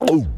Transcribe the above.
Oh.